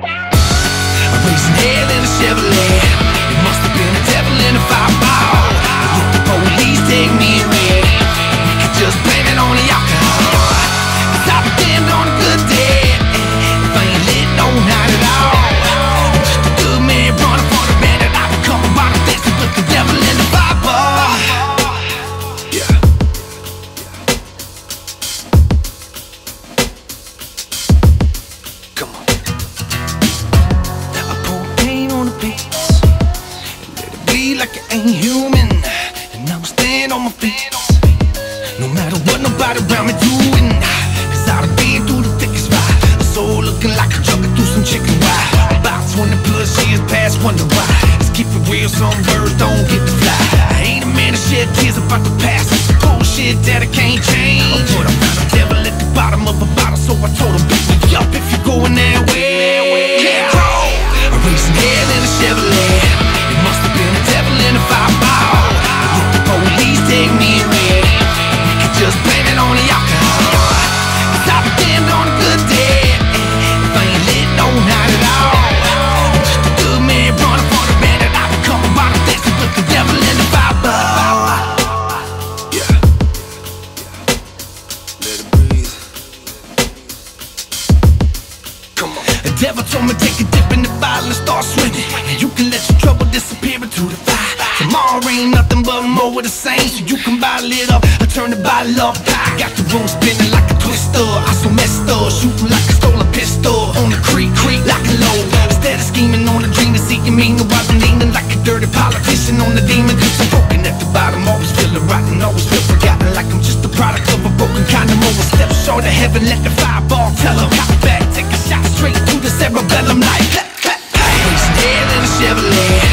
Raising hell in a Chevrolet. Ain't human. And I'ma stand on my feet, no matter what nobody around me doing. Cause I've been through the thickest ride. A soul looking like a jugging through some chicken wire. About 20 plus years past, wonder why. Let's keep it real, some birds don't get to fly. I ain't a man to shed tears about the past. It's the bullshit that I can't change. I found a devil at the bottom of a bottle, so I told him, me up if you're going that way. The devil told me take a dip in the bottle and start swimming. You can let your trouble disappear into the fire. Tomorrow ain't nothing but more of the same. So you can bottle it up or turn the bottle up. I got the room spinning like a twister. I so messed up, shooting like I stole a pistol. On the creek, creek, like a low. Instead of scheming on a dream and seeking meaning, I've been leaning like a dirty politician on the demon. I'm broken at the bottom, always feeling rotten, always feel forgotten. Like I'm just a product of a broken kind of moment. Step short of heaven, let the fireball tell 'em. family